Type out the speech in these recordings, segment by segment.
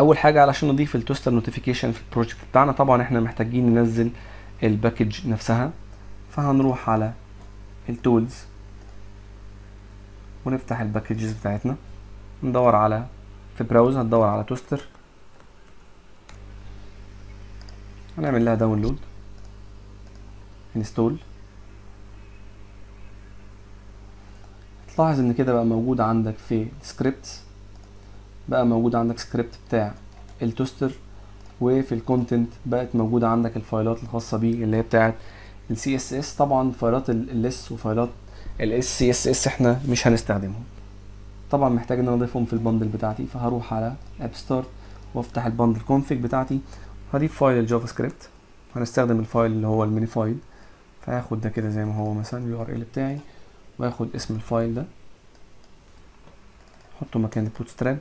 أول حاجة علشان نضيف ال Toastr notification في ال project بتاعنا طبعا إحنا محتاجين ننزل ال package نفسها. فهنروح على ال tools ونفتح ال packages بتاعتنا. ندور على في browse هندور على Toastr هنعمل لها download install تلاحظ إن كده بقى موجود عندك في scripts بقى موجود عندك سكريبت بتاع ال toastr وفي ال content بقت موجودة عندك الفايلات الخاصة بيه اللي هي بتاعت CSS طبعا فايلات ال LESS وفايلات ال SCSS إحنا مش هنستخدمهم. طبعا محتاج إن أنا أضيفهم في ال bundle بتاعتي فهروح على App Start وأفتح ال bundle config بتاعتي. هضيف file ال JavaScript هنستخدم ال file اللي هو ال mini file فهاخد ده كده زي ما هو مثلا ال URL بتاعي واخد اسم ال file ده أحطه مكان ال Bootstrap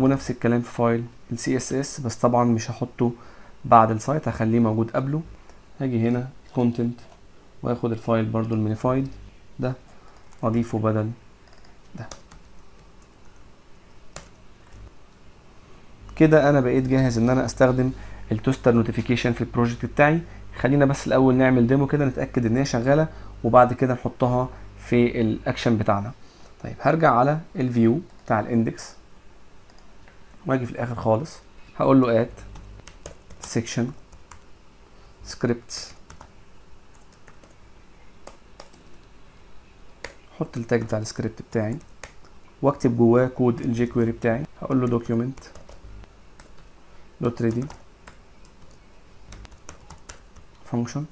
ونفس الكلام في file CSS بس طبعا مش هحطه بعد ال site هخليه موجود قبله. هاجي هنا content واخد ال file برضو ال mini file ده أضيفه بدل ده. كده أنا بقيت جاهز إن أنا أستخدم ال toastr notification في ال project بتاعي. خلينا بس الأول نعمل demo كده نتأكد إن هي شغالة وبعد كده نحطها في الاكشن بتاعنا. طيب هرجع على ال view بتاع ال index واجي في الآخر خالص. هقول له add section scripts. أحط ال tag بتاع السكريبت بتاعي واكتب جواه code ال jQuery بتاعي. هقول له document dot ready function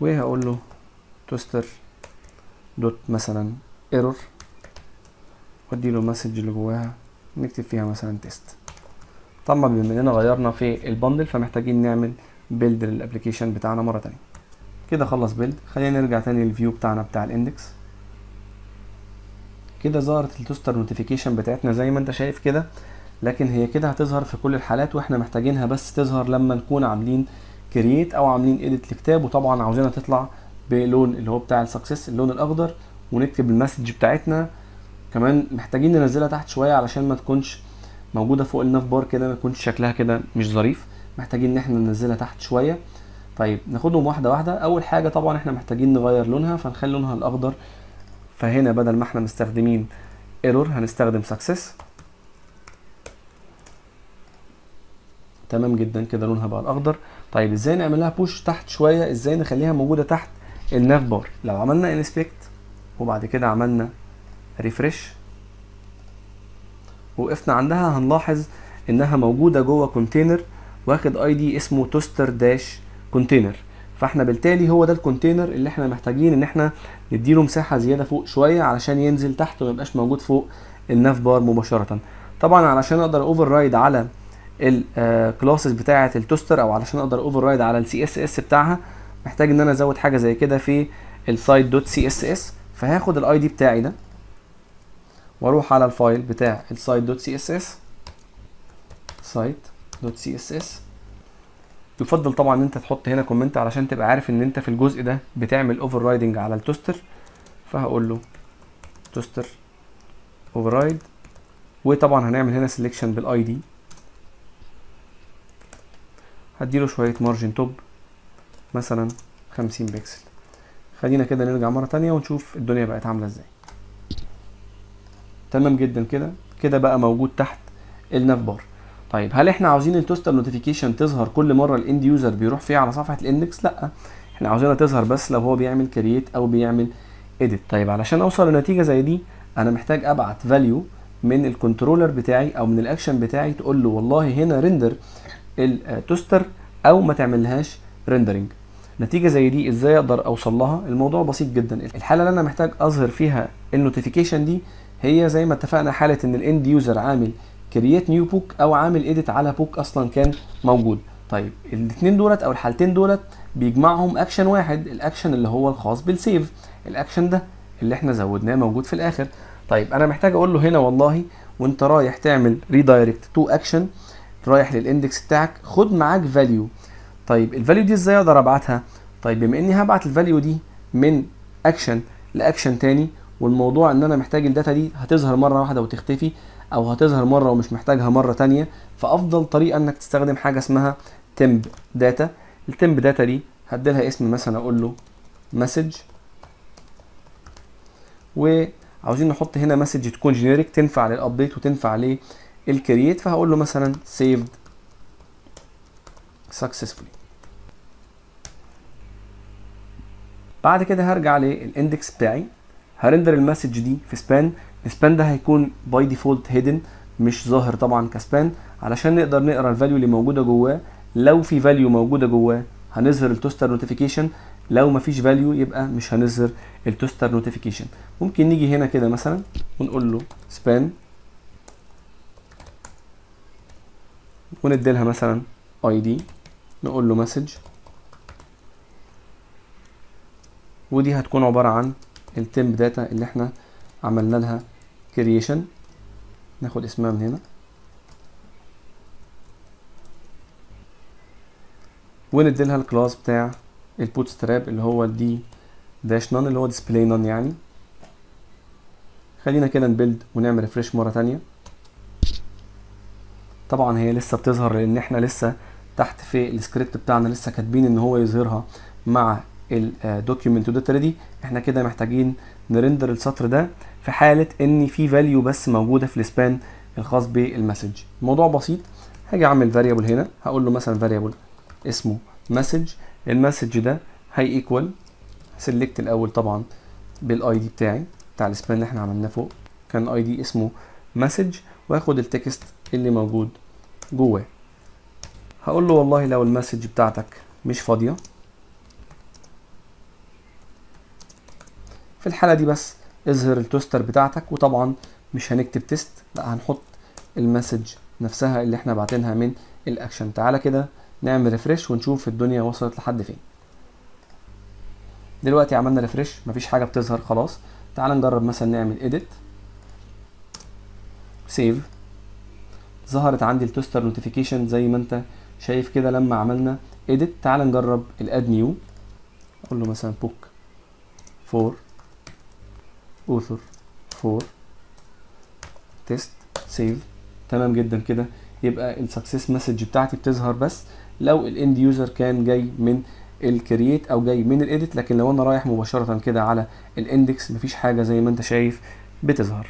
وهقول له toastr dot مثلا error وادي له ال message اللي جواها نكتب فيها مثلا test طبعا بما إننا غيرنا في ال bundle فمحتاجين نعمل build لل application بتاعنا مرة تانية. كده خلص build خلينا نرجع تاني لل view بتاعنا بتاع ال index كده ظهرت ال toastr notification بتاعتنا زي ما أنت شايف كده. لكن هي كده هتظهر في كل الحالات وإحنا محتاجينها بس تظهر لما نكون عاملين create أو عاملين edit لكتاب. وطبعا عاوزينها تطلع بلون اللي هو بتاع ال success اللون الأخضر. ونكتب ال message بتاعتنا. كمان محتاجين ننزلها تحت شوية علشان ما تكونش موجودة فوق ال nav bar كده ما يكونش شكلها كده مش ظريف. محتاجين إن إحنا ننزلها تحت شوية. طيب ناخدهم واحدة واحدة. أول حاجة طبعا إحنا محتاجين نغير لونها فنخلي لونها الأخضر. فهنا بدل ما إحنا مستخدمين error هنستخدم success تمام جدا كده لونها بقى الأخضر. طيب إزاي نعمل لها push تحت شوية؟ إزاي نخليها موجودة تحت ال nav bar؟ لو عملنا inspect وبعد كده عملنا refresh وقفنا عندها هنلاحظ إنها موجودة جوه container واخد ID اسمه toastr dash container فإحنا بالتالي هو ده ال container اللي إحنا محتاجين إن إحنا نديله مساحة زيادة فوق شوية علشان ينزل تحت وما يبقاش موجود فوق ال nav bar مباشرة. طبعا علشان أقدر override على ال classes بتاعة ال toastr أو علشان أقدر override على ال CSS بتاعها محتاج إن أنا أزود حاجة زي كده في ال site dot CSS فهاخد ال ID بتاعي ده. وأروح على ال file بتاع CSS يفضل طبعا إن أنت تحط هنا comment علشان تبقى عارف إن أنت في الجزء ده بتعمل overriding على ال toastr. فهقول له toastr override وطبعا هنعمل هنا selection بال ID هديله شوية margin top مثلا 50 بكسل خلينا كده نرجع مرة تانية ونشوف الدنيا بقت عاملة إزاي. تمام جدا كده. كده بقى موجود تحت ال nav bar. طيب هل إحنا عاوزين ال toastr notification تظهر كل مرة ال end user بيروح فيها على صفحة ال index؟ لا. إحنا عاوزينها تظهر بس لو هو بيعمل create أو بيعمل edit طيب علشان أوصل لنتيجة زي دي أنا محتاج أبعت value من ال controller بتاعي أو من الاكشن بتاعي تقول له والله هنا render ال toastr أو ما تعملهاش rendering نتيجة زي دي إزاي أقدر أوصل لها؟ الموضوع بسيط جدا. الحالة اللي أنا محتاج أظهر فيها ال notification دي هي زي ما اتفقنا حالة إن ال end user عامل create new book أو عامل edit على book أصلا كان موجود. طيب الاثنين دولت أو الحالتين دولت بيجمعهم اكشن واحد الاكشن اللي هو الخاص بال save ال action ده اللي إحنا زودناه موجود في الآخر. طيب أنا محتاج أقول له هنا والله وأنت رايح تعمل redirect to action رايح لل index بتاعك خد معاك value طيب ال value دي إزاي أقدر أبعتها؟ طيب بما إني هبعت ال value دي من action ل action تاني والموضوع إن أنا محتاج ال data دي هتظهر مرة واحدة وتختفي أو هتظهر مرة ومش محتاجها مرة تانية. فأفضل طريقة إنك تستخدم حاجة اسمها temp data ال temp data دي هديلها اسم مثلا أقول له message وعاوزين نحط هنا message تكون generic تنفع لل update وتنفع لل create فهقول له مثلا saved successfully. بعد كده هرجع لل index بتاعي. ه render ال message دي في span. ال span ده هيكون by default hidden مش ظاهر طبعا ك span. علشان نقدر نقرأ ال value اللي موجودة جواه لو في value موجودة جواه هنظهر ال toastr notification لو مفيش value يبقى مش هنظهر ال toastr notification ممكن نيجي هنا كده مثلا ونقول له span ونديلها مثلا ID نقول له message ودي هتكون عبارة عن ال temp data اللي إحنا عملنا لها creation ناخد اسمها من هنا. وندي لها ال class بتاع ال Bootstrap اللي هو d dash none اللي هو display none يعني. خلينا كده ن build ونعمل refresh مرة تانية. طبعا هي لسه بتظهر لأن إحنا لسه تحت في السكريبت بتاعنا لسه كاتبين إن هو يظهرها مع ال document dot ready إحنا كده محتاجين ن render السطر ده في حالة إن في value بس موجودة في ال span الخاص بال message الموضوع بسيط هاجي أعمل variable هنا هقول له مثلا variable اسمه message ال message ده هي equal select الأول طبعا بال ID بتاعي بتاع ال span اللي إحنا عملناه فوق. كان ID اسمه message واخد ال text اللي موجود جواه. هقول له والله لو ال message بتاعتك مش فاضية في الحالة دي بس اظهر ال toastr بتاعتك وطبعا مش هنكتب test لا هنحط ال message نفسها اللي إحنا باعتينها من الأكشن. تعالى كده نعمل refresh ونشوف الدنيا وصلت لحد فين. دلوقتي عملنا refresh مفيش حاجة بتظهر خلاص. تعال نجرب مثلا نعمل edit. save ظهرت عندي ال toastr notification زي ما انت شايف كده لما عملنا edit. تعال نجرب ال add new أقول له مثلا book for author for test save تمام جدا كده. يبقى ال success message بتاعتي بتظهر بس لو ال end user كان جاي من ال create أو جاي من ال edit لكن لو أنا رايح مباشرة كده على ال index مفيش حاجة زي ما أنت شايف بتظهر.